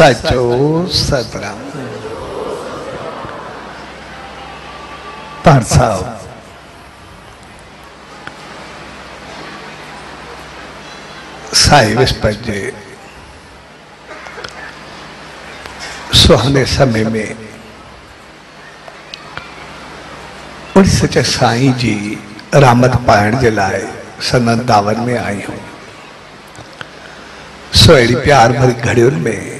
सचो, सतराम। पर साहब। साई विस्पत जे सुहाने समय में उन सच साईं जी रामत पाइण जे लाइ सनत दावन में आई हूँ। सो अहिड़ी प्यार भरी घड़ियुनि में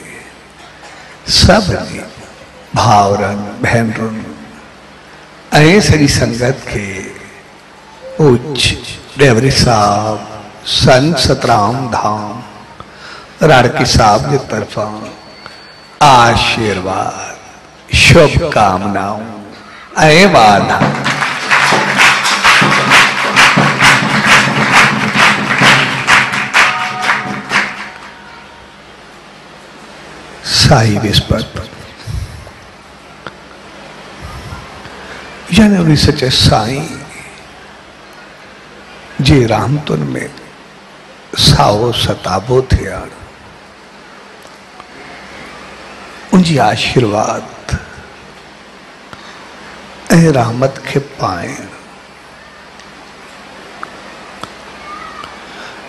सभिनी भाउरनि भेनरुनि ऐं सॼी संगत के उच्च डेवरी साहब, संत सतराम धाम, राड़की साहब जे तरफ़ां आशीर्वाद शुभकामनाऊं ऐं वाधा विस्पत यानी उन्हीं सचे साईं जे रामतुन में साओ सताबो थिया उनजी आशीर्वाद, ऐं रहमत खे पाइण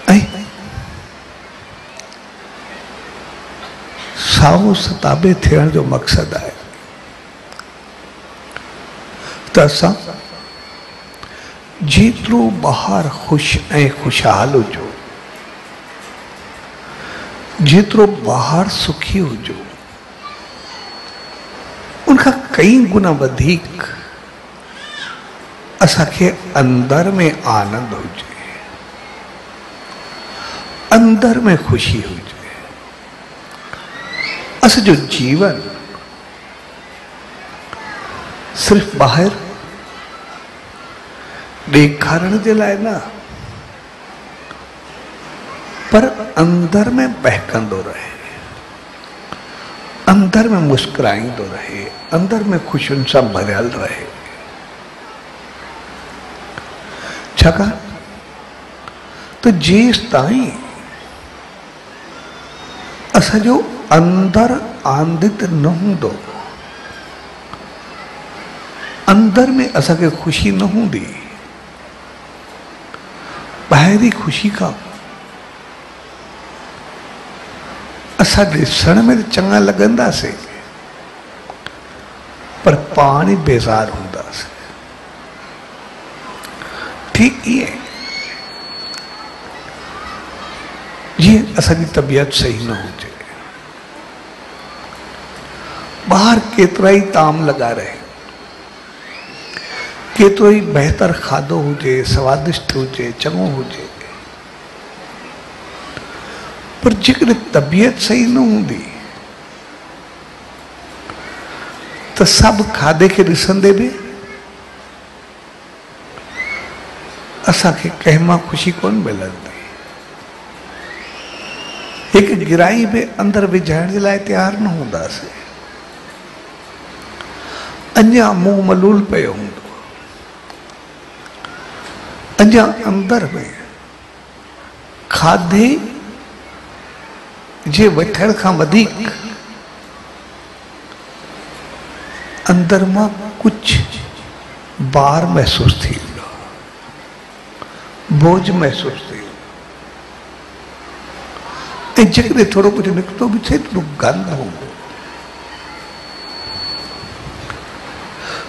ऐं साओ सताबे थियण जो मक़सदु आहे त असां जेतिरो ॿाहिरि ख़ुशि ऐं ख़ुशहाल हुजो। जेतिरो ॿाहिरि सुखी हुजो। उनखां कई गुना वधीक असांखे अंदर में आनंद हुजे। अंदर में ख़ुशी हुजे। असांजो जीवन सिर्फ़ बाहर ॾेखारण जे लाइ न, पर अंदर में बहकंदो रहे अंदर में मुस्कुराईंदो रहे अंदर में ख़ुशियुनि सां भरियल रहे छाकाणि त जेसि ताईं असांजो अंदर आंदित न हूंदो अंदर में असांखे ख़ुशी न हूंदी ॿाहिरी ख़ुशी खां असां ॾिसण में त चङा लॻंदासीं पर पाण ई बेज़ार हूंदासीं ठीकु ईअं जीअं असांजी तबियत सही न हुजे ॿाहिरि केतिरा ई ताम लॻा रहे। केतिरो ई बहितर खाधो हुजे स्वादिष्ट हुजे चङो हुजे पर जेकॾहिं तबियत सही न हूंदी, त सभु खाधे खे ॾिसंदे बि असांखे कंहिं माँ ख़ुशी कोन मिलंदी? हिकु गिराई बि अंदरि विझाइण जे लाइ तयारु न हूंदासीं। अञा मुंहुं मलूल पियो हूंदो। अञा अंदर में खाधे जे वठण खां वधीक अंदर माँ कुझु बार महसूस थींदो। बोझ महसूस थींदो। ऐं जेकॾहिं थोरो कुझु निकितो बि गंद हूंदो।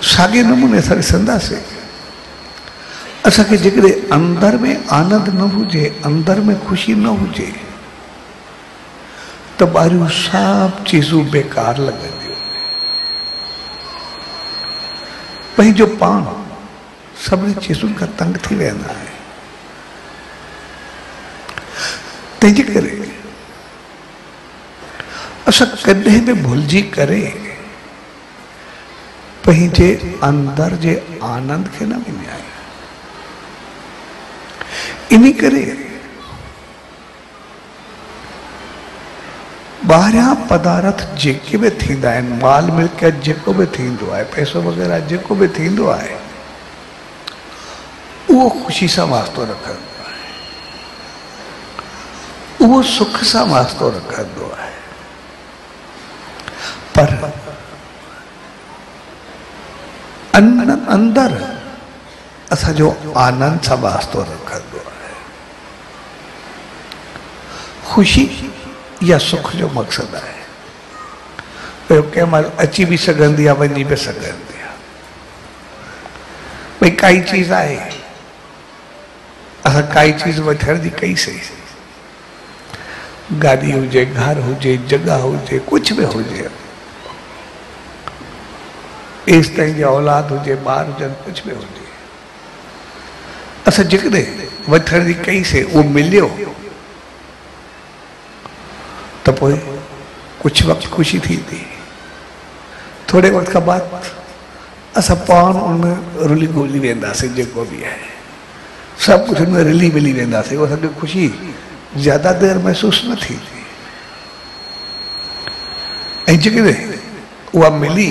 साॻे नमूने असां ॾिसंदासीं असांखे जेकॾहिं अंदर में आनंद न हुजे, अंदर में ख़ुशी न हुजे त ॿाहिरियूं सभु चीज़ूं बेकार लॻंदियूं पंहिंजो पाण सभिनी चीज़ुनि खां तंग थी वेंदा आहिनि तंहिंजे करे। असां कॾहिं बि भुलिजी करे। पंहिंजे अंदर जे आनंद खे न विञायूं इन करे ॿाहिरियाँ पदार्थ जेके बि थींदा आहिनि माल मिल्कियत जेको बि थींदो आहे पैसो वग़ैरह जेको बि थींदो आहे उहो ख़ुशी सां वास्तो रखंदो आहे उहो सुख सां वास्तो रखंदो आहे पर अंदर। असांजो आनंद सां वास्तो ख़ुशी या सुख जो मक़सदु आहे कंहिं महिल अची बि सघंदी आहे वञी बि सघंदी आहे भई, काई चीज़ आहे असां काई चीज़ वठण जी कईसीं गाॾी हुजे घर हुजे जॻह हुजे कुझु बि हुजे एसि ताईं जी औलाद हुजे ॿार हुजनि कुझु बि हुजे असां जेकॾहिं वठण जी कईसीं उहो मिलियो त पोइ कुझु वक़्तु ख़ुशी थींदी थोरे वक़्त खां बाद असां पाण उनमें रुली घुली वेंदासीं जेको बि आहे सभु कुझु हुनमें रिली मिली वेंदासीं उहो असांखे ख़ुशी ज़्यादा देरि महसूसु न थींदी ऐं जेकॾहिं उहा मिली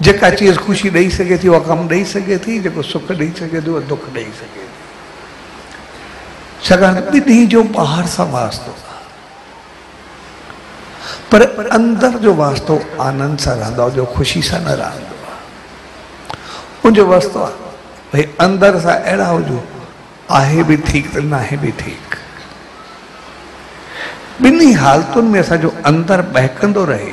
जेका चीज़ ख़ुशी ॾेई सघे थी, उहा ग़म ॾेई सघे थी, जेको सुख ॾेई सघे थी, उहा दुख ॾेई सघे थी। छाकाणि ॿिन्ही जो ॿाहिरि सां वास्तो। पर अंदर जो वास्तो आनंद सां रहंदो जो ख़ुशी सां न रहंदो आहे। उनजो वास्तो आहे, भई अंदर सां अहिड़ा हुजो आहे बि ठीकु त न आहे बि ठीकु। ॿिन्ही हालतुनि में असांजो अंदरि बहकंदो रहे।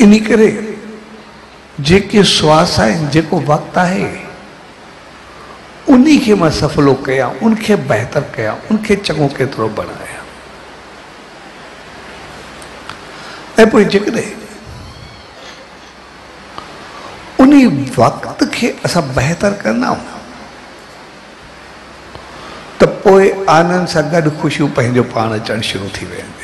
इन करे जेके श्वास आहिनि जेको वक़्तु आहे उन खे माँ सफ़लो कयां उनखे बहितर कयां उनखे चङो केतिरो बणायां ऐं पोइ जेकॾहिं उन वक़्त खे असां बहितर कंदा आहियूं त आनंद सां गॾु ख़ुशियूं पंहिंजो पाण शुरू थी वेंदियूं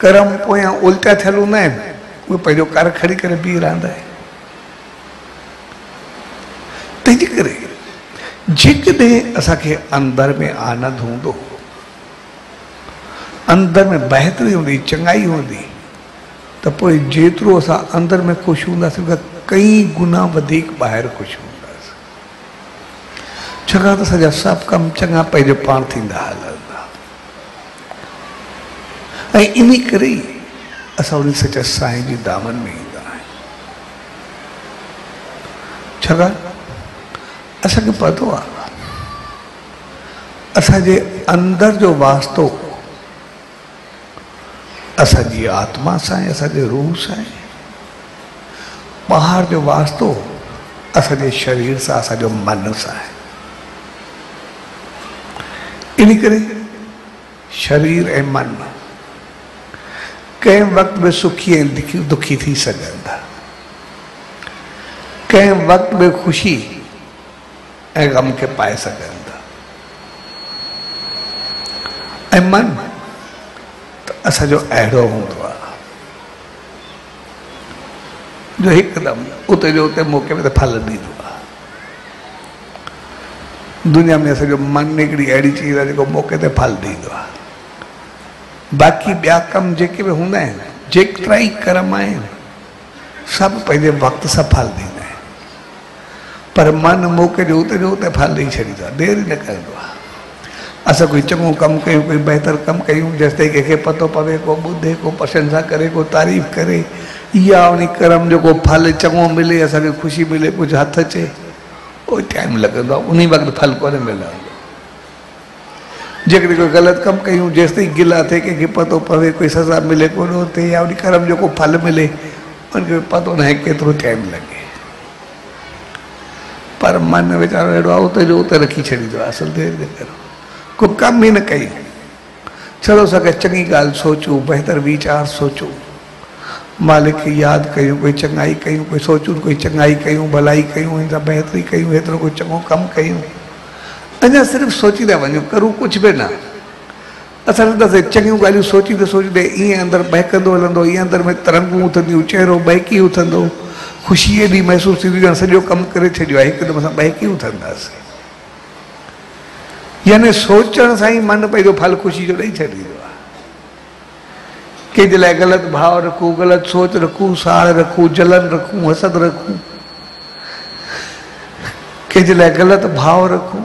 कर्म पोयां उल्टा थियल हूंदा आहिनि उहे पंहिंजो कर खणी करे बीह रहंदा आहिनि करे। अंदरि में आनंद हूंदो अंदर में बहितरी हूंदी चङाई हूंदी, त पोइ जेतिरो अंदरि में ख़ुशि हूंदासीं कई गुना वधीक ॿाहिरि ख़ुशि हूंदासीं त असांजा सभु कम चङा पंहिंजो पाण ऐं इन करे ई असां साईं जी दामन में ईंदा आहियूं छाकाणि असांखे पतो आहे असांजे अंदर जो वास्तो असांजी आत्मा सां आहे असांजे रूह सां आहे ॿाहिरि जो वास्तो असांजे शरीर सां असांजो मन सां आहे इन करे शरीर ऐं मन। कंहिं वक़्त में सुखी दुखी थी सघनि था। वक़्त में ख़ुशी ऐं ग़म खे पाए सघनि मन, त असांजो अहिड़ो हूंदो आहे जो हिकदमि उते जो उते मौक़े में त फल ॾींदो दुनिया में असांजो मन हिकिड़ी अहिड़ी चीज़ आहे जेको मौक़े ते फल ॾींदो आहे बाक़ी ॿिया कम जेके बि हूंदा आहिनि जेतिरा ई कर्म आहिनि, सभु पंहिंजे वक़्त सां फल ॾींदा आहिनि। पर मन मौक़े जो उते जो उते फल ॾेई छॾींदो आहे, देरि न कंदो आहे। असां कोई चङो कमु कयूं, कोई बहितर कमु कयूं जेसि ताईं कंहिंखे पतो पवे, को ॿुधे, को प्रशंसा करे, को तारीफ़ करे, इहा उन कर्म जो को फल चङो मिले, असांखे ख़ुशी मिले, कुझु हथु अचे, उहो टाइम लॻंदो आहे वक़्तु फल कोन मिलंदो। जेकॾहिं कोई ग़लति कमु कयूं जेसि ताईं गिला थिए कंहिंखे पतो पवे, कोई सज़ा मिले कोन थिए या उन कर्म जो को फल मिले उनखे पतो न आहे केतिरो टाइम लॻे पर मन वीचारो अहिड़ो आहे उते जो उते रखी छॾींदो आहे असुलु देरि न करो। को कमु ई न कई छड़ो असांखे चङी ॻाल्हि सोचूं, बहितर वीचार सोचूं। मालिक खे यादि कयूं कोई चङाई कयूं कोई सोचूं, कोई चङाई कयूं भलाई कयूं हिन सां बहितरी कयूं हेतिरो कोई चङो कमु कयूं अञा सिर्फ़ु सोचींदा वञूं, करूँ कुझु बि न। असां ॾिसंदासीं चङियूं ॻाल्हियूं सोचींदे सोचींदे ईअं अंदरि बहकंदो हलंदो, ईअं अंदरि में तरंगूं उथंदियूं, चहिरो बहकी उथंदो ख़ुशी एॾी महसूसु थींदी, ॼण सॼो कमु करे छॾियो आहे हिकदमि असां बहकी उथंदासीं। यानी सोचण मन पंहिंजो फल ख़ुशी जो ॾेई छॾींदो आहे। कंहिंजे भाव रखूँ, ग़लति सोच रखूँ, साड़ रखूँ, जलन रखूँ, हसद रखूँ। कंहिंजे लाइ भाव रखूँ।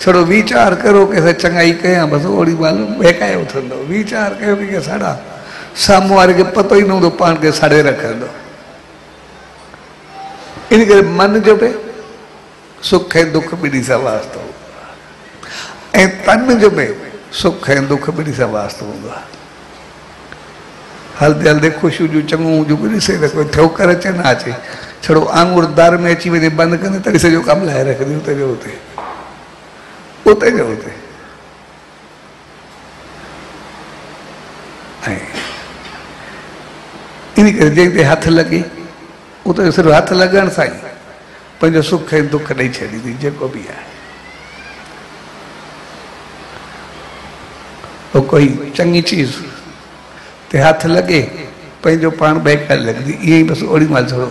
वीचार करो की असां चङाई कयां बसि ओड़ी महिल बहकाए उथंदो वीचार कयो की साड़ा साम्हूं वारे खे पतो न हूंदो पाण खे साड़े रखंदो इन करे मन जो बि सुख ऐं दुख ॿिन्ही सां वास्तो ऐं तन जो बि सुख ऐं दुख ॿिन्ही सां वास्तो हूंदो आहे हलंदे हलंदे ख़ुशियूं जूं चङूं जूं बि ॾिसे त ठोकर अचे न अचे छड़ो, आंगुर दर में अची वञे बंदि कंदे तॾहिं सॼो कमु लाहे रखंदी उते जो उते जो ऐं इन करे जंहिं ते हथु लॻे उते हथु लॻण सां सुख दुख ॾेई छॾींदी जेको बि आहे पोइ कोई चङी चीज़ ते हथु लॻे पंहिंजो पाण बेकार लॻंदी ईअं ई बसि थोरो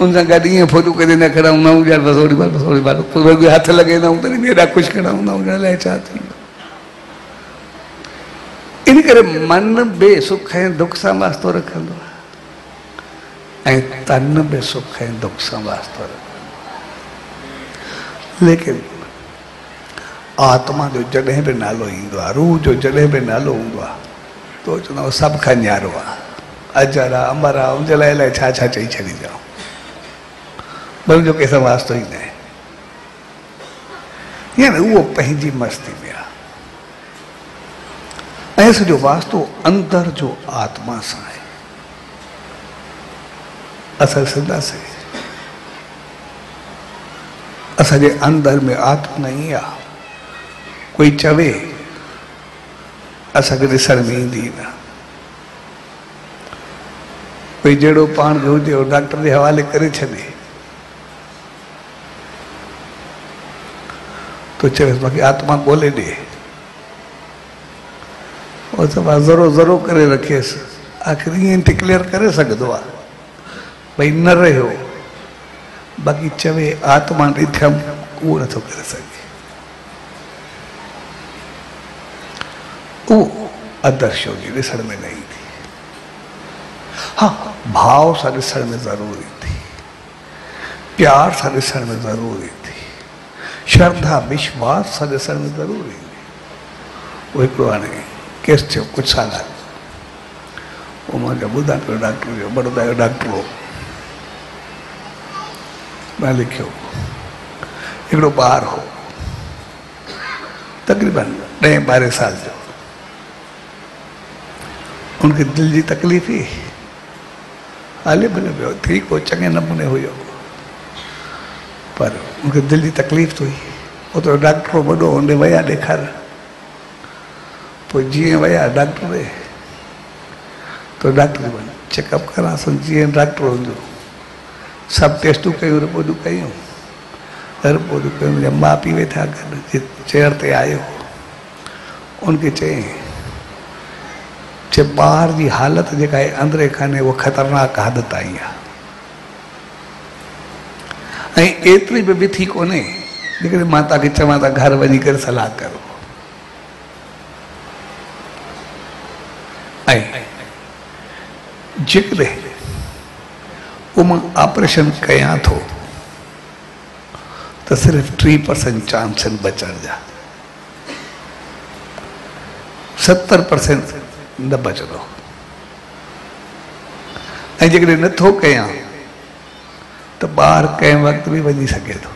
उन गॾु ईअं फोटू करे न खणाईंदा आहियूं ॼण बसि ओड़ी महिल बसि ओड़ी महिल वरी हथु आहियूं तॾहिं बि हेॾा ख़ुशि खणाईंदा आहियूं ॼण अलाए छा थी इन करे मन बि सुख ऐं दुख सां वास्तो रखंदो ऐं तन बि सुख ऐं दुख सां वास्तो रखंदो लेकिन आत्मा जो जॾहिं बि नालो ईंदो आहे रूह जो जॾहिं बि नालो हूंदो आहे तो चवंदो सभु खां न्यारो आहे अजर आहे अमर आहे उनजे लाइ अलाए छा छा चई छॾींदा। जो कंहिंसां वास्तो ई न आहे यानी उहो मस्ती में आहे ऐं सॼो अंदर जो आत्मा सां आहे असां ॾिसंदासीं असांजे अंदर में आत्मा ई आहे कोई चवे असांखे ॾिसण में ईंदी न। कोई जहिड़ो पाण खे हुजे डॉक्टर जे हवाले करे छॾे। तो चवेसि मूंखे आत्मा ॻोल्हे ॾे उहो त माँ ज़रो ज़रो करे रखियसि आख़िर ईअं डिक्लेयर करे सघंदो आहे भई, न रहियो बाक़ी चवे, आत्मा ॾिठमि उहो नथो करे सघे उहो आदर्श हुजे ॾिसण में न ईंदी हा, भाव सां ॾिसण में ज़रूरु ईंदी प्यार सां ॾिसण में ज़रूरु ईंदी श्रद्धा विश्वास सां ॾिसण में ज़रूरु हिकिड़ो हाणे केस थियो कुझु साल चयो ॿुधां पियो डॉक्टर बड़ौदा जो डॉक्टर हो. मैं लिखियो हिकिड़ो ॿार हो. तक़रीबन ॾहें ॿारहें साल जो उनखे दिलि जी तकलीफ़ हुई हले भले ठीकु हो चङे नमूने हुयो पर उनखे दिलि जी तकलीफ़ थी हुई ओतिरो डॉक्टर वॾो होॾे विया ॾेखार पोइ जीअं विया डॉक्टर ॾे तो डॉक्टर चेकअप करांसि जीअं डॉक्टर हूंदो सभु टेस्टूं कयूं रिपोर्टूं कयूं रिपोर्टूं कयूं मुंहिंजा पीउ वेठा गॾु चेयर ते आयो उनखे चयईं चे ॿार जी हालति खाने उहा ख़तरनाक हद ताईं आहे ऐं एतिरी बि बिथी कोन्हे जेकॾहिं माँ तव्हांखे चवां त घर वञी करे सलाह करो। ऐं जेकॾहिं ऑपरेशन कयां थो, त सिर्फ़ु टी परसेंट चांस आहिनि बचण जा। सतरि परसेंट न बचंदो ऐं जेकॾहिं नथो कयां, त ॿार कंहिं वक़्तु बि वञी सघे थो।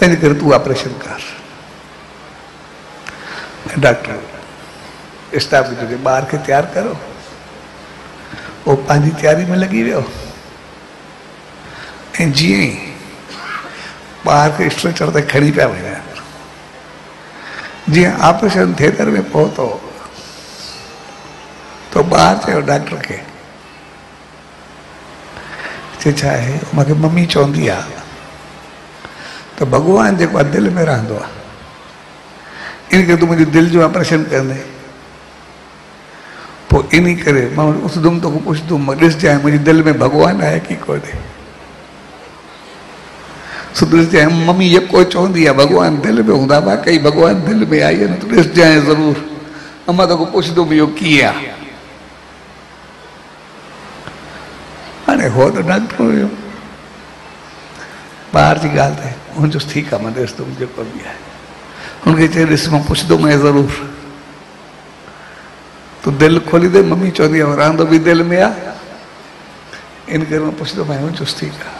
तंहिंजे करे तूं ऑपरेशन कर। डॉक्टर स्टाफ जो ॿार खे तयारु करो। उहो पंहिंजी तयारी में लॻी वियो ऐं जीअं ई ॿार खे स्ट्रेचर ते खणी पिया वञनि जीअं ऑपरेशन थिएटर में पहुतो तो ॿार चयो डॉक्टर खे छा आहे मूंखे मम्मी चवंदी आहे त भॻवानु जेको आहे दिलि में रहंदो आहे इन करे तूं मुंहिंजी दिलि जो ऑपरेशन कंदे पोइ इन करे माँ उथंदुमि तोखे पुछंदुमि माँ ॾिसजांइ मुंहिंजी दिलि में भॻवानु आहे की कोन्हे। सो ॾिसजांइ मम्मी जेको चवंदी आहे भॻवानु दिलि में हूंदा वाकई भॻवानु दिलि में आई आहे तूं ॾिसजांइ ज़रूरु। ऐं माँ तोखे पुछंदुमि इहो कीअं हो त डॉक्टर हुयो। ॿार जी ॻाल्हि त हुन चयोसि ठीकु आहे माँ जेको बि आहे हुनखे चई ॾिस माँ पुछंदुमि ज़रूरु। तूं दिलि खोली दे, मम्मी चवंदी आहे रहंदो बि दिलि में आहे इन करे माँ पुछंदुमि हुन चयोसि ठीकु आहे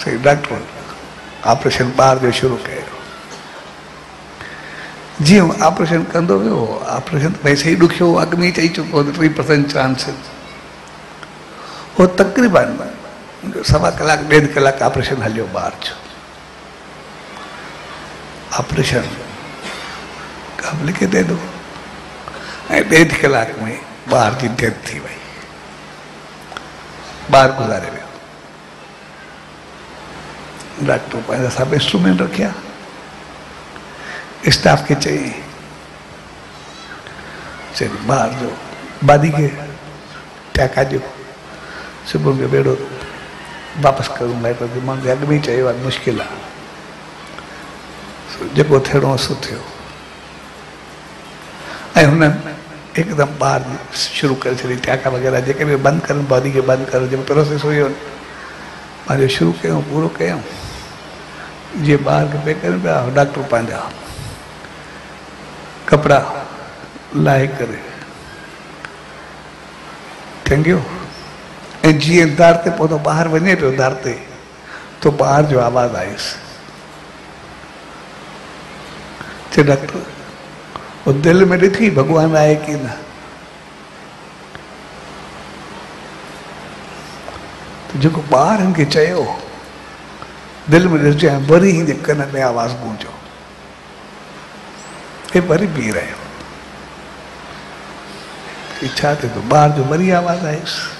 सही, डॉक्टर ऑपरेशन ॿार जो शुरू कयो। जीअं ऑपरेशन कंदो वियो ऑपरेशन त वैसे ई ॾुखियो अॻु में ई चई चुको टी परसेंट चांस हो। तक़रीबन सवा कलाक ॾेढ कलाक ऑपरेशन हलियो ॿार जो ऑपरेशन। लिखे दे दो। ऐं कलाक में ॿार जी डेथ थी वई। ॿाहिरि गुज़ारे वियो। डॉक्टर पंहिंजा सभु इंस्ट्रूमेंट रखिया। स्टाफ खे चई ॿार जो, बादी खे टैका ॾियो। सुबुह में बेड़ो वापसि करूँ माइट जो माण्हू अॻु में ई चयो मुश्किल आहे जेको थियणो सो थियो ऐं ॿार शुरू करे छॾी टैका वग़ैरह जेके बि बंदि करनि बॉडी खे बंदि जेको प्रोसेस हुयो शुरू कयूं पूरो कयूं ॿार खे पे पिया डॉक्टर पंहिंजा कपिड़ा लाहे करे। टंगियो ऐं जीअं दर ते पहुतो ॿाहिरि वञे पियो दर ते तो ॿार जो आवाज़ आयुसि चए डॉक्टर वो दिलि में ॾिठी भॻवानु आहे की न जेको ॿार हिन खे चयो दिलि में ॾिसजे ऐं वरी हिन कन में आवाज़ गूंजो हे वरी बीह रहियो छा थिए थो ॿार जो वरी आवाज़ आयुसि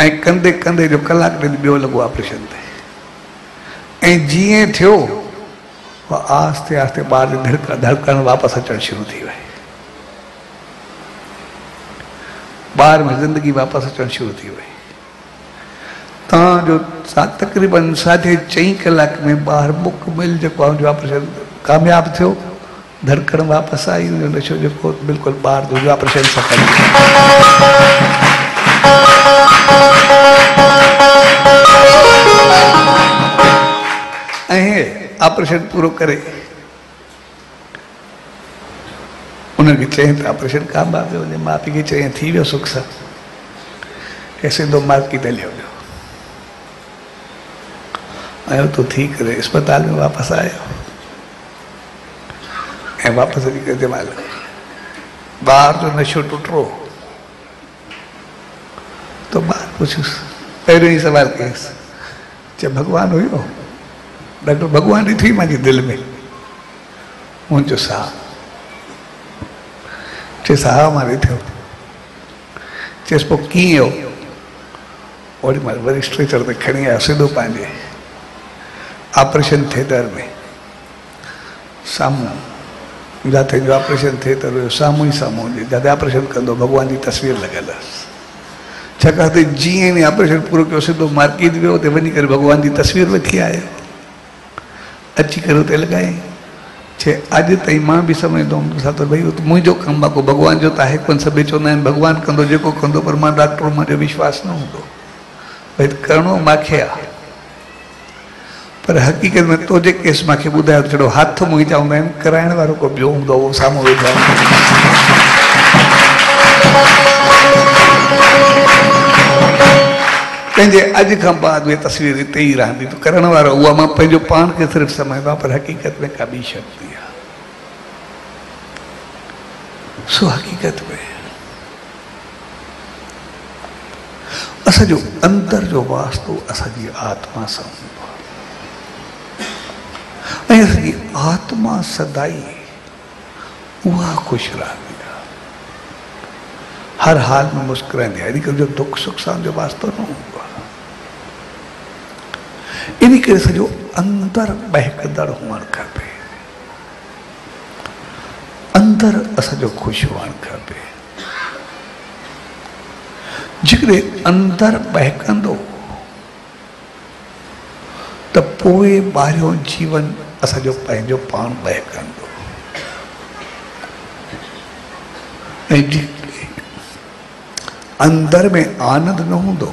ऐं कंदे कंदे जो कलाक ॾेढ ॿियो लॻो ऑपरेशन ते। ऐं जीअं थियो आस्ते आस्ते ॿार जी धड़क धड़कण वापसि अचणु शुरू थी वई ॿार में ज़िंदगी वापसि अचणु शुरू थी वई तव्हांजो तक़रीबन साढे चईं कलाक में ॿार मुकमिल जेको आहे ऑपरेशन कामयाबु थियो। धड़कण वापसि आई नशो जेको, बिल्कुलु ॿार जो ऑपरेशन सफल ऑपरेशन पूरो करे। उनखे चयईं त ऑपरेशन कामयाबु हुन माउ पीउ खे चयईं थी वियो सुख सां। ऐं सिधो मार्केट हलियो वियो ऐं उतो थी करे, अस्पताल में वापसि आयो। ऐं वापसि अची करे महिल ॿार जो नशो टुटरो तो ॿार पुछियुसि पहिरियों ई सुवाल कयुसि चए भॻवानु हुयो डॉक्टर भॻवानु ॾिठी मुंहिंजी दिलि में। मुंहिंजो साहु चए साहु माँ ॾिठो चएसि पोइ कीअं हो ओॾी महिल वरी स्ट्रेचर ते खणी आयो सिधो पंहिंजे ऑपरेशन थिएटर में। साम्हूं जिते जो ऑपरेशन थिए हुयो साम्हूं ई साम्हूं हुजे जिते ऑपरेशन कंदो भॻवान जी तस्वीर लॻियल हुअसि छाकाणि त जीअं ई ऑपरेशन पूरो कयो सिधो मार्केट वियो हुते वञी करे भॻवान जी तस्वीर वठी आयो अची करे हुते छे अॼु ताईं माँ बि सम्झंदो हुउमि छा त भई मुंहिंजो कमु आहे को भॻवान जो त आहे कोन सभई चवंदा आहिनि भॻवानु कंदो जेको कंदो पर माँ डॉक्टर मुंहिंजो विश्वास न हूंदो भई करिणो मूंखे आहे पर हक़ीक़त में तो जे केस मूंखे ॿुधायो छॾो हथ मुंहिंजी चवंदा कराइण वारो को ॿियो हूंदो उहो साम्हूं वेठो पंहिंजे अॼु खां बाद उहे तस्वीर हिते ई रहंदी त करण वारो, उहा माँ पंहिंजो पाण खे सिर्फ़ु सम्झंदो पर हक़ीक़त में का ॿी शक्ति आहे। सो हक़ीक़त में असांजो अंदर जो वास्तो असांजी आत्मा सां हूंदो आहे। ऐं असांजी आत्मा सदाई उहा ख़ुशि रहंदी आहे। हर हाल में मुस्कुराईंदी आहे। अॼुकल्ह जो दुख सुख सां जो वास्तो न हूंदो इन करे सॼो अंदरि बहकंदड़ हुअणु खपे अंदरि असांजो ख़ुशि हुअणु खपे जेकॾहिं अंदरि बहकंदो त जीवन असांजो पंहिंजो पाण अंदरि में आनंद न हूंदो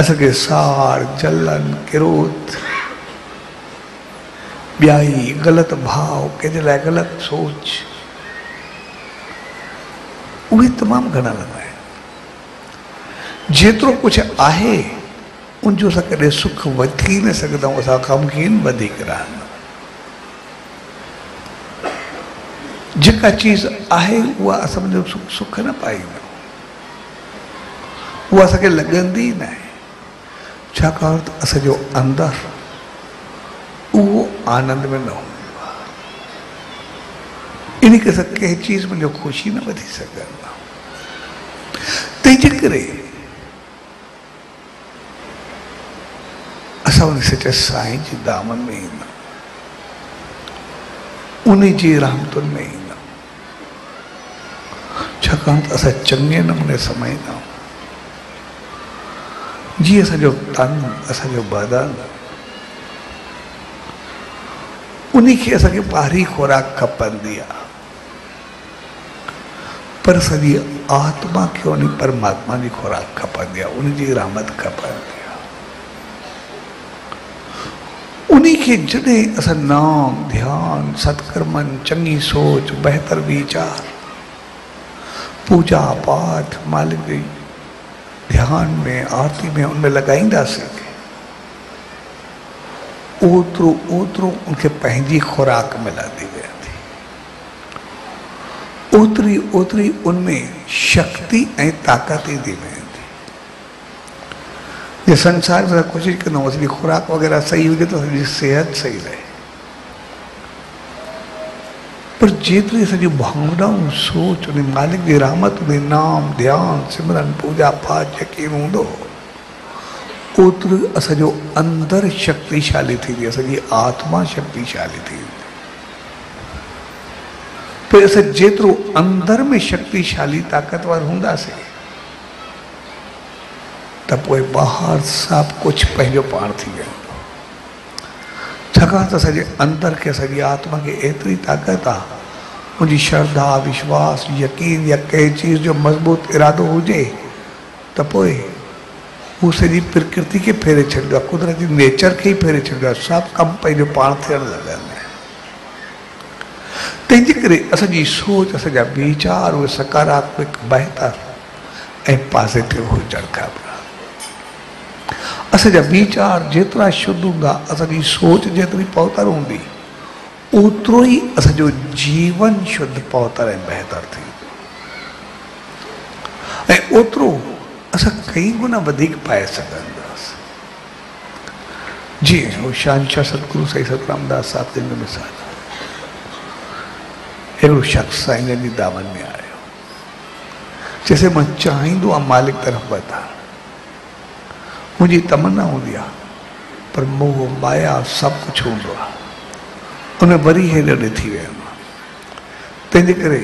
असांखे साड़ जलन, क्रोध। ॿियाई ग़लति भाव कंहिंजे लाइ ग़लति सोच। उहे तमामु घणा लॻा आहिनि जेतिरो कुझु आहे उनजो असां कॾहिं सुख वठी न सघंदा आहियूं असां चीज़ आहे सुख सुख न पाईंदा उहा असांखे लॻंदी न छाकाणि त असांजो अंदरि उहो आनंद में न आहे इन करे चीज़ में ख़ुशी न वठी सघंदा तंहिंजे करे असां सचे साईं जी दामन में ईंदा उन जी रहमतुनि में ईंदा छाकाणि त असां नमूने समाईंदा आहियूं जीअं असांजो तन असांजो बदन उन खे असांखे ॿाहिरी खुराक खपंदी पर सॼी आत्मा खे उन परमात्मा जी खुराक खपंदी आहे उनजी रहमत खपंदी आहे उन खे जॾहिं असां नाम, ध्यानु, सत्कर्मन चङी सोच, बहितर वीचार, पूजा पाठ, मालिक जी ध्यान में, आरती में उनमें लॻाईंदासीं ओतिरो ओतिरो उनखे पंहिंजी खुराक मिलंदी वेंदी ओतिरी ओतिरी उनमें शक्ति ऐं ताक़त ईंदी वेंदी जे संसार में असां कोशिशि कंदा असांजी खुराक वग़ैरह सही हुजे त असांजी सिहत सही रहे। पर जेतिरी असांजी भावनाऊं सोच उन मालिक जी रहमत उन नाम, ध्यानु, सिमरन, पूजा पाठ यकीन ओतिरो असांजो अंदरि शक्तिशाली थींदी असांजी आत्मा शक्तिशाली थींदी पोइ असां जेतिरो अंदरि में शक्तिशाली ताक़तवर हूंदासीं त पोइ ॿाहिरि सभु कुझु पंहिंजो थी वेंदो छाकाणि त असांजे अंदरि खे असांजी आत्मा खे एतिरी ताक़त आहे मुंहिंजी श्रद्धा, विश्वास, यकीन या कंहिं चीज़ जो मज़बूत इरादो हुजे, त पोइ हू सॼी प्रकृति खे फेरे छॾींदो आहे कुदरती नेचर खे ई फेरे छॾींदो आहे सभु कमु पंहिंजो पाण थियणु लॻंदा आहिनि। तंहिंजे करे असांजी सोच, असांजा वीचार, उहे सकारात्मक, बहितर ऐं पॉज़िटिव हुजणु खपे असांजा वीचार जेतिरा शुद्ध हूंदा असांजी सोच जेतिरी पवित्र हूंदी ओतिरो ई असांजो जीवन शुद्ध पवित्र ऐं बहितर ऐं ओतिरो असां कई गुना वधीक पाए सघंदासीं जीअं हू शहनशाह सतगुरु साईं सतरामदास साहिब जिन मिसाल हिकिड़ो शख़्स साईं जी दामन में आयो। जैसे माँ आहे मालिक तरफ़ वधां मुंहिंजी तमना हूंदी आहे पर मोह माया सभु कुझु हूंदो आहे उन वरी हेॾे ॾिठी वियो तंहिंजे करे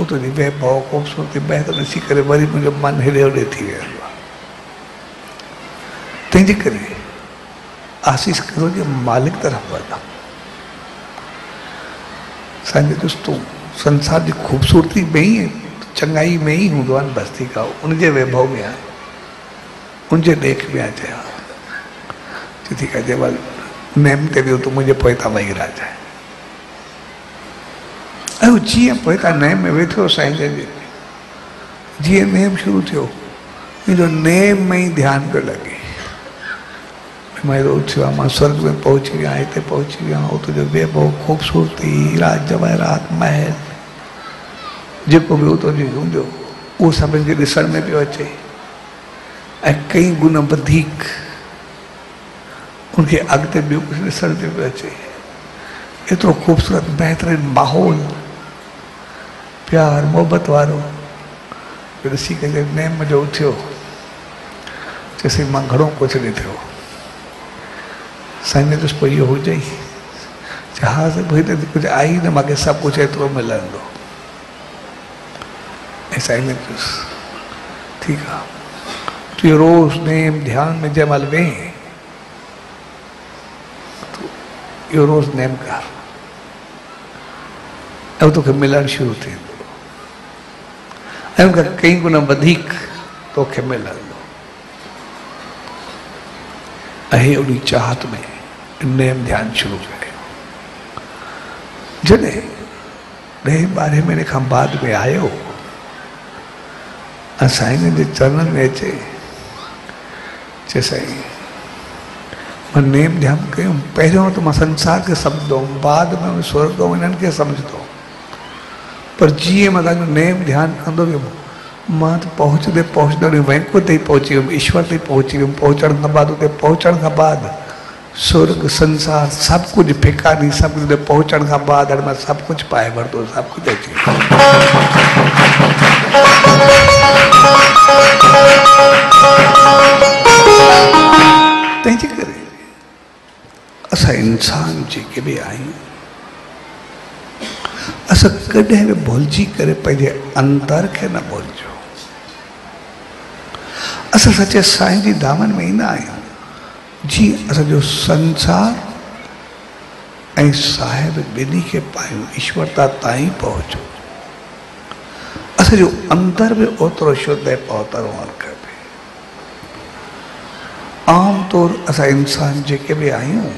उतो जी वैभव ख़ूबसूरती बहितर ॾिसी करे, वरी मुंहिंजो मन हेॾे होॾे थी वेंदो आहे तंहिंजे करे आसीस करो जे मालिक तरफ़ असांजे दोस्तों, संसार जी ख़ूबसूरती में ई चङाई में ई हूंदो बस्ती का उनजे वैभव में आहे ठीकु आहे जंहिं महिल नेम ते वियो त पोइ तां वेही राजा ऐं हू जीअं पोइ तां नेम में वेठो साईं जन जे जीअं नेम शुरू थियो मुंहिंजो नेम में ई ध्यानु पियो लॻे माँ थियो आहे माँ स्वर्ग में पहुची वियो आहियाँ हिते पहुची वियो आहियाँ उते जो वैभव, ख़ूबसूरती, राज, जवाहरात, महल। जेको बि उतो जो हूंदो उहो सभिनि खे ॾिसण में पियो अचे कई वधीक उनखे अॻिते ॿियो कुझु ॾिसण में ख़ूबसूरत, बेहतरीन माहौल, प्यार मोहबत वारो ॾिसी करे नेम जो उथियो चइसि माँ घणो कुझु ॾिठो। साईं ॾिस पोइ इहो हुजे ई भाई तो कुछ आई न, मूंखे सब कुछ एतिरो मिलंदो। ही चुस ठीकु इहो रोज़ नेम ध्यान में जंहिं महिल वेह इहो रोज़ नेम कर ऐं तोखे मिलणु शुरू थींदो ऐं उनखां कई गुना वधीक तोखे मिलंदो ऐं उन चाहत में नेम ध्यानु शुरू कयो जॾहिं ॾहें ॿारहें महीने खां बाद में आयो। साईं जे चरणनि में अचे माँ नेम ध्यानु कयुमि पहिरियों त माँ संसार सम्झंदो हुउमि बाद में स्वर्ग इन्हनि खे सम्झंदो पर जीअं माँ तव्हांजो नेम ध्यानु कंदो वियुमि माँ त पहुचंदे पहुचंदे वैंकुर ते पहुची वियुमि ईश्वर ते पहुची वियुमि पहुचण खां बाद उते पहुचण खां बाद स्वर्ग, संसार सभु कुझु फिका ॾी सभु कुझु पहुचण खां बाद हाणे माँ सभु कुझु पाए वरितो सभु कुझु अची असां इंसान जेके बि आहियूं असां कॾहिं करे अंदर खे न भुलिजो। असां सचे साईं जी दामन में ईंदा आहियूं। जीअं असांजो संसार ऐं साहिब ॿिन्ही खे पायूं, ईश्वरता ताईं पहुचो। असांजो अंदर बि ओतिरो शुद्ध ऐं पवित्र आम तौर असां इंसान जेके बि आहियूं,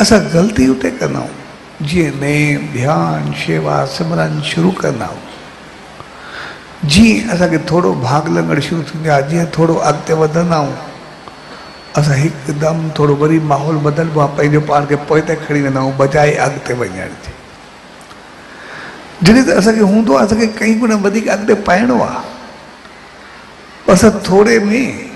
असां ग़लती उते कंदा आहियूं। नेम, ध्यानु, शेवा, सिमरन शुरू कंदा आहियूं। जीअं भाग लंगड़ शुरू थींदो आहे, जीअं थोरो अॻिते वधंदा वरी माहौल बदिलबो आहे, पंहिंजो पाण खे पोइ ते खणी वेंदा आहियूं, बजाए अॻिते वञण जी। कई गुण वधीक अॻिते पाइणो आहे में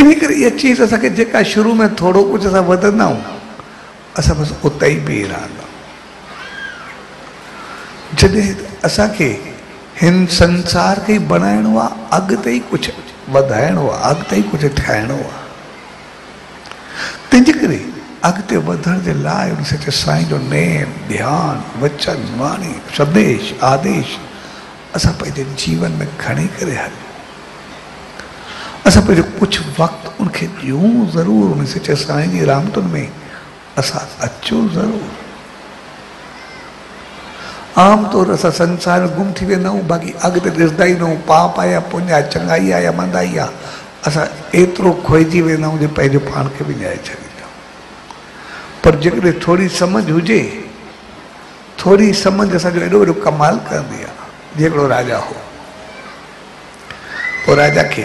इन करे इहा चीज़ असांखे जेका शुरू में थोरो कुझु असां वधंदा आहियूं असां बसि उते ई रहंदा हिन संसार खे बणाइणो आहे अॻिते ई कुझु वधाइणो आहे अॻिते ई कुझु ठाहिणो आहे तंहिंजे करे वधण साईं जो नेम, ध्यानु, वचन, वाणी, संदेश, आदेश असां जीवन में खणी करे हलियूं असां पंहिंजो कुझु वक़्तु उनखे ॾियूं ज़रूरु उन सचे साईं जी रामतुनि में। असां अचो ज़रूरु। आम तौर असां संसार गुम थी वेंदा आहियूं बाक़ी अॻिते ॾिसंदा ई न पाप आहे या पुञ आहे चङाई आहे या मंदाई आहे असां एतिरो खोइजी वेंदा आहियूं जो पंहिंजो पाण खे न्याए छॾींदा पर जेकॾहिं थोरी सम्झ हुजे थोरी सम्झ असांजो एॾो वॾो कमाल कंदी आहे राजा हो। पोइ राजा खे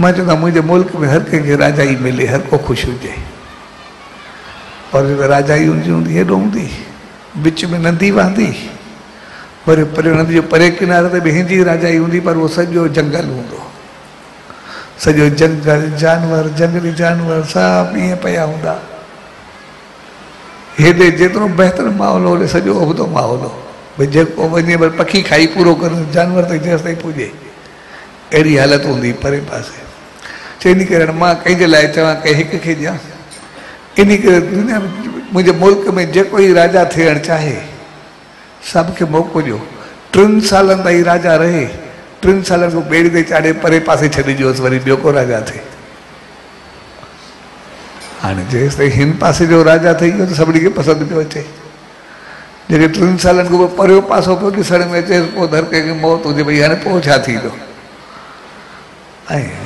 माँ चवंदो आहियाँ मुंहिंजे मुल्क में हर कंहिंखे राजाई मिले, हर को ख़ुशि हुजे जेको राजाई हूंदी हूंदी हेॾो हूंदी विच में नंदी वहंदी वरी परे नदी जो परे किनारे ते हिंदी राजाई हूंदी पर उहो सॼो जंगल हूंदो सॼो जंगल, जानवर, जंगली जानवर सभु ईअं पिया हूंदा। हेॾे जेतिरो बहितर माहौल हो होॾे सॼो माहौल हो। भई जेको वञे पखी खाई पूरो करे जानवर ताईं पुॼे अहिड़ी हालति हूंदी परे पासे। चई इन करे माँ कंहिंजे लाइ चवां कंहिं हिक खे ॾियाँ। इन करे दुनिया में मुंहिंजे मुल्क में जेको ई राजा थियणु चाहे, सभ खे मौक़ो ॾियो। टिनि सालनि ताईं राजा रहे, टिनि सालनि खां ॿेड़ी ते चाढ़े परे पासे छॾिजोसि वरी ॿियो को राजा थिए। हाणे जेसि ताईं हिन पासे जो राजा ठही वियो त सभिनी खे पसंदि पियो अचे। जेके टिनि सालनि खां पोइ परियो पासो पियो ॾिसण में अचे, पोइ दर कंहिंखे मौत हुजे, भई हाणे पोइ छा थींदो? ऐं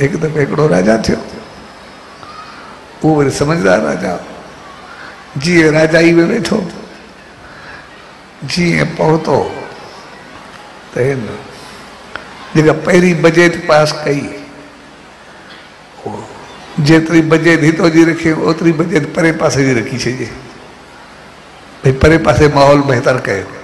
हिकु दफ़े हिकिड़ो राजा थियो। उहो सम्झदार राजा। जीअं राजाई में वेठो जीअं पहुतो। त हिन जेका पास कई जेतिरी बजेट हितो जी रखी ओतिरी बजेट परे पासे जी रखी छॾिजे परे पासे माहौल बहितर कयो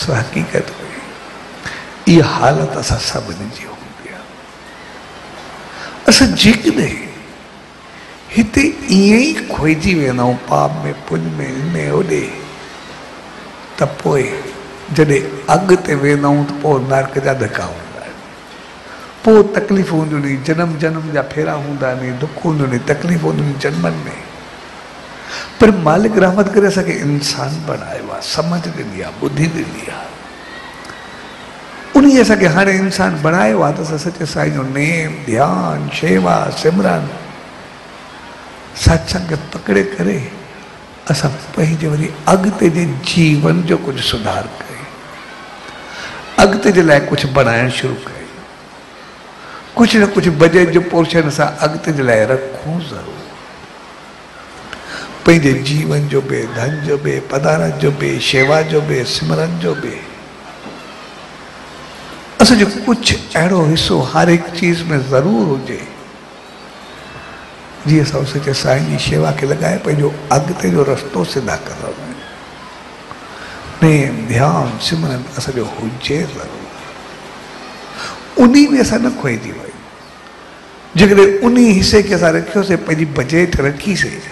सो हक़ीक़त हुई। इहा हालत असां सभिनी जी हूंदी आहे असां जेकॾहिं हिते ईअं ई खोइजी वेंदा पाप में पुञ में में होॾे त पोइ जॾहिं अॻिते वेंदा आहियूं त पोइ नर्क जा धका हूंदा आहिनि पोइ तकलीफ़ हूंदियूं आहिनि जनम जनम जा फेरा हूंदा दुख हूंदियूं आहिनि तकलीफ़ हूंदियूं आहिनि में। पर मालिक रहमत करे असांखे इंसान बनायो आहे सम्झ ॾिनी आहे ॿुधी ॾिनी आहे उन असांखे हाणे इंसान बणायो आहे त सचे साईं जो नेम, ध्यानु शेवा सिमरन, सत्संग खे पकड़े करे असां पंहिंजे वरी अॻिते जे जीवन जो कुझु सुधार कयूं अॻिते जे लाइ कुझु बनाइणु शुरू कयूं कुझु न कुझु बजट जो पोर्शन असां अॻिते जे लाइ रखूँ ज़रूरु। पंहिंजे जीवन जो बे, धन जो बे पदारत जो बि, शेवा जो बि, सिमरन जो बि। असांजो कुझु अहिड़ो हिसो हर हिकु चीज़ में ज़रूरु हुजे। जीअं असां सचे साईं जी शेवा खे लॻाए, पंहिंजो अॻिते जो रस्तो सिधा करणु। नेम ध्यानु, सिमरन असांजो हुजे ज़रूरु। उन में असां न खोइजी वियूं। जेकॾहिं उन हिसे खे असां रखियोसीं बजेट रखीसीं।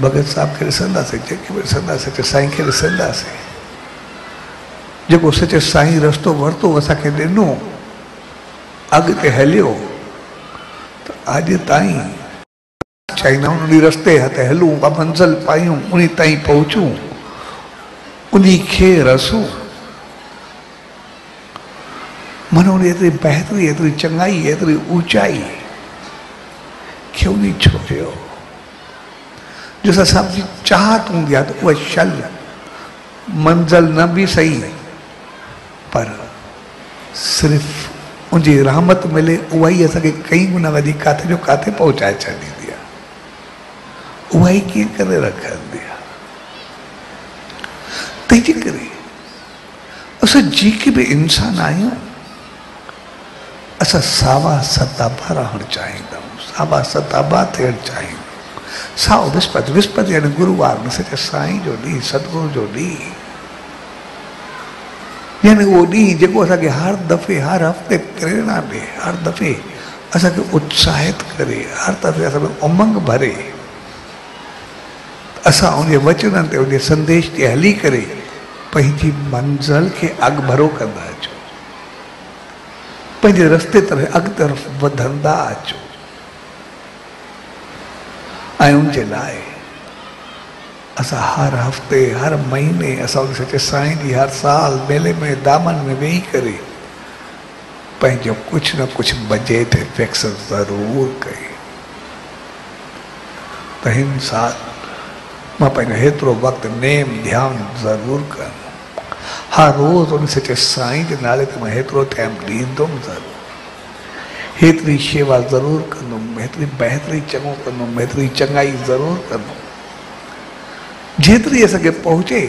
भगत साहिब खे ॾिसंदासीं जंहिंखे बि ॾिसंदासीं सचे साईं खे ॾिसंदासीं जेको सचे साईं रस्तो वरितो असांखे ॾिनो अॻिते हलियो, त अॼु ताईं चाहींदा आहियूं उन रस्ते हथे हलूं मंज़िल पायूं उन ताईं पहुचूं उन खे रसूं माना उन एतिरी बहितरी, एतिरी चङाई एतिरी ऊचाई खे उन छो थियो जो असां सभ जी चाहत हूंदी आहे त उहा शल मंज़िल न भी सही है पर सिर्फ़ उनजी रहमत मिले उहा ई असांखे कई गुना वधीक किथे जो किथे पहुचाए छॾींदी आहे उहा ई कीअं करे रखंदी आहे तंहिंजे करे असां जेके बि इंसान आहियूं असां सावा सताबा रहणु चाहींदा सावा सताबा थियणु चाहींदा साओ विस्पति विस्पति यानी गुरुवार में सचे साईं जो ॾींहुं सतगुरु जो ॾींहुं यानी उहो ॾींहुं जेको असांखे हर दफ़े, हर हफ़्ते प्रेरणा ॾे हर दफ़े असांखे उत्साहित करे, हर दफ़े असां उमंग भरे। असां उन वचननि ते संदेश ते हली करे, पंहिंजी मंज़िल खे अॻभरो कंदा अचो पंहिंजे रस्ते तरफ़ अॻु तरफ़ वधंदा अचो उनजे लाइ असां हर हफ़्ते, हर महीने असां उन सचे साईं जी हर साल मेले में, दामन में वेही करे। पंहिंजो कुझु न कुझु बजट फिक्स ज़रूरु कई त हिन साल माँ पंहिंजो हेतिरो वक़्तु नेम, ध्यानु ज़रूरु कंदुमि हर रोज़ उन सचे साईं जे नाले ते माँ हेतिरो टाइम ॾींदुमि ज़रूरु। हेतिरी शेवा ज़रूरु कंदुमि हेतिरी बहितरी चङो कंदुमि हेतिरी चङाई ज़रूरु कंदुमि जेतिरी असांखे पहुचे,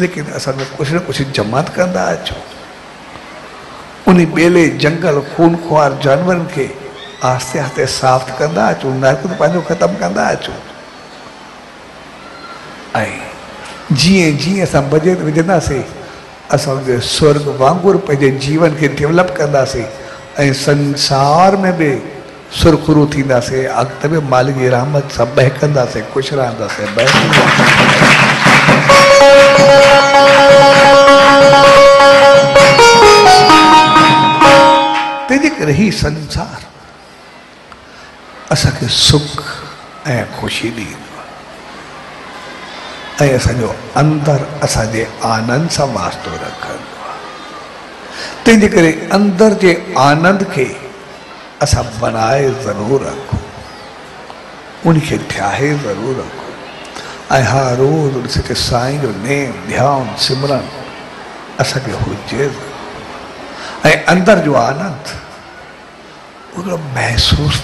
लेकिन असां कुझु न कुझु जमात कंदा अचूं उन ॿेले जंगल खून खुआर जानवरनि खे आहिस्ते आहिस्ते साफ़ कंदा अचूं नरक पंहिंजो ख़तमु कंदा अचूं ऐं जीअं जीअं असां बजट विझंदासीं, असां स्वर्ग वांगुरु जीवन खे डेवलप कंदासीं संसार में बि सुरखुरू थींदासीं अॻिते बि मालिक रहमत सां बहकंदासीं, ख़ुशि रहंदासीं तंहिंजे करे ही संसार, असांखे सुख ऐं ख़ुशी ॾींदो ऐं असांजो अंदरि असांजे आनंद सां वास्तो रखंदो तंहिंजे करे अंदरि जे आनंद खे, असां बनाए ज़रूरु रखूँ। उनखे ठाहे ज़रूरु रखूँ। हर रोज़ उन साईं जो नेम, ध्यानु, सिमरन ऐं अंदरि जो आनंद महसूसु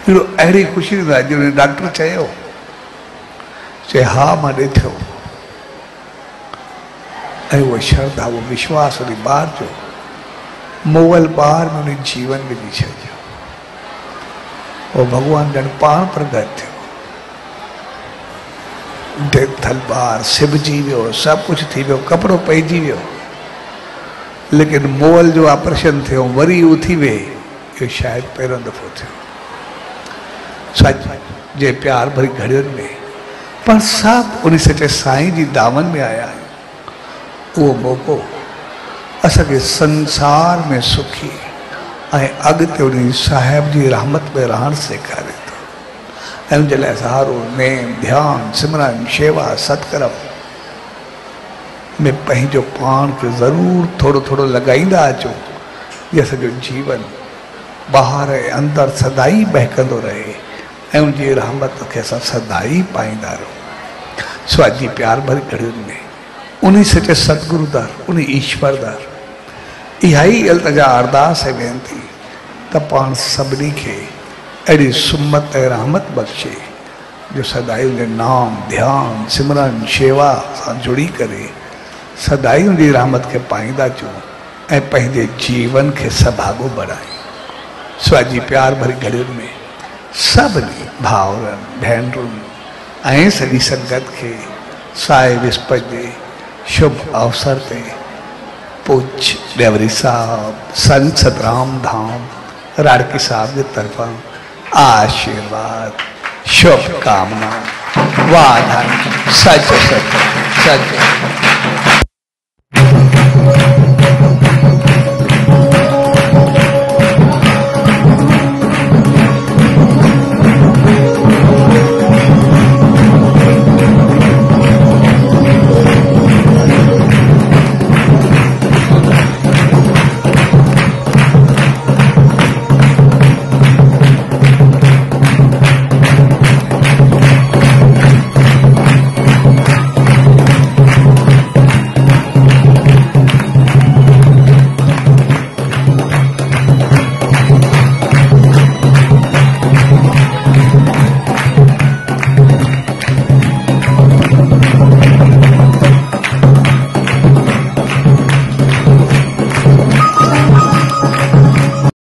अहिड़ो अहिड़ी ख़ुशी डॉक्टर चयो चए हा ऐं उहा श्रद्धा उहो विश्वास उन ॿार जो मोअल ॿार में उन जीवन विझी छॾियो उहो भॻवानु ॼण पाण प्रगट थियो थल ॿार सिबजी वियो सभु कुझु थी वियो कपिड़ो पइजी वियो लेकिन मोअल जो ऑपरेशन थियो वरी उथी विहे इहो शायदि पहिरियों दफ़ो थियो सच जे प्यार भरी घड़ियुनि में। पर सभु उन सचे साईं जी दामन में आया आहियूं उहो मौक़ो असांखे संसार में सुखी ऐं अॻिते उन साहिब रहमत में रहणु सेखारे थो। ऐं लाइ सहारो नेम, ध्यानु, सिमरन, शेवा, सतकर्म। में पंहिंजो पाण खे ज़रूरु थोरो थोरो लॻाईंदा अचो इहो असांजो जीवन ॿाहिरि ऐं अंदरि सदाई बहकंदो रहे। ऐं रहमत खे असां सदाई पाईंदा रहूँ। स्वाजी प्यार भरी घड़ियुनि में उन सचे सतगुरु दर उन ईश्वर दर। इहा अल्तजा अरदास ऐं वेनिती त पाण सभिनी खे अहिड़ी सुमत ऐं रहमत बख़्शे, जो सदाई उनजे नाम, ध्यानु, सिमरन, शेवा सां जुड़ी करे। सदाई उनजी रहमत खे पाईंदा अचूं ऐं पंहिंजे जीवन खे सभागो बढ़ायूं स्वाजी प्यार भरी घड़ियुनि में सभिनी भाउरनि भेनरुनि ऐं सॼी संगत खे साए विस्पति शुभ अवसर पे पूछ डेवरी साहब, संत सतराम धाम, राड़की साहब के तरफा आशीर्वाद शुभकामना वाह सच सच सच।